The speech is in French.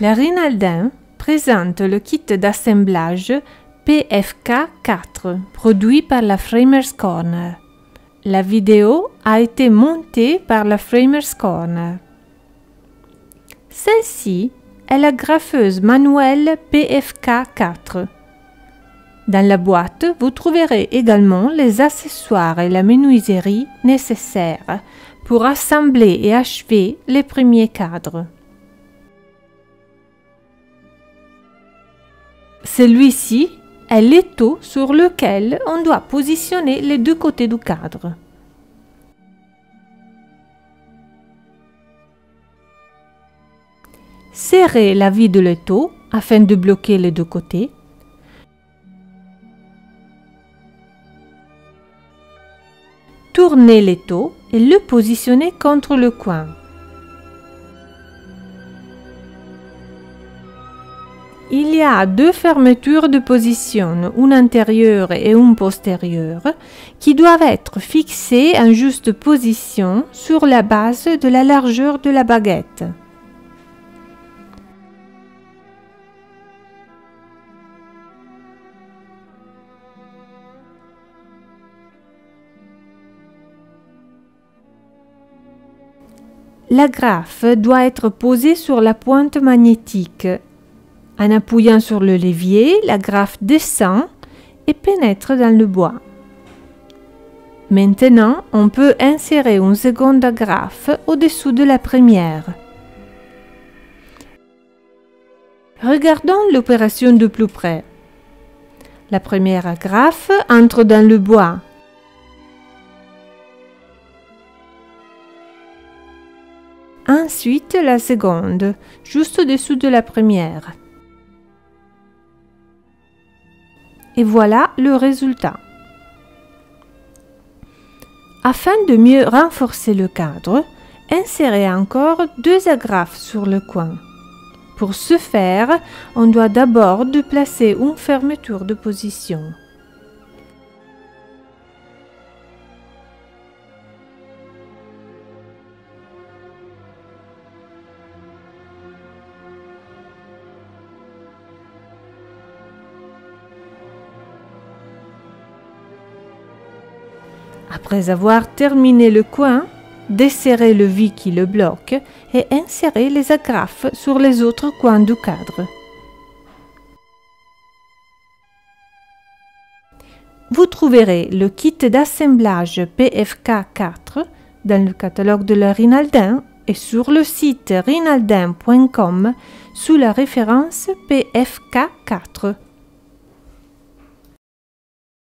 La Rinaldin présente le kit d'assemblage PFK4 produit par la Framers Corner. La vidéo a été montée par la Framers Corner. Celle-ci est la graffeuse manuelle PFK4. Dans la boîte, vous trouverez également les accessoires et la menuiserie nécessaires pour assembler et achever les premiers cadres. Celui-ci est l'étau sur lequel on doit positionner les deux côtés du cadre. Serrez la vie de l'étau afin de bloquer les deux côtés. Tournez l'étau et le positionnez contre le coin. Il y a deux fermetures de position, une intérieure et une postérieure, qui doivent être fixées en juste position sur la base de la largeur de la baguette. La graffe doit être posée sur la pointe magnétique. En appuyant sur le levier, la graffe descend et pénètre dans le bois. Maintenant, on peut insérer une seconde agrafe au-dessous de la première. Regardons l'opération de plus près. La première agrafe entre dans le bois Ensuite, la seconde, juste au-dessous de la première. Et voilà le résultat. Afin de mieux renforcer le cadre, insérez encore deux agrafes sur le coin. Pour ce faire, on doit d'abord déplacer une fermeture de position. Après avoir terminé le coin, desserrez le vis qui le bloque et insérez les agrafes sur les autres coins du cadre. Vous trouverez le kit d'assemblage PFK 4 dans le catalogue de la Rinaldin et sur le site rinaldin.com sous la référence PFK 4.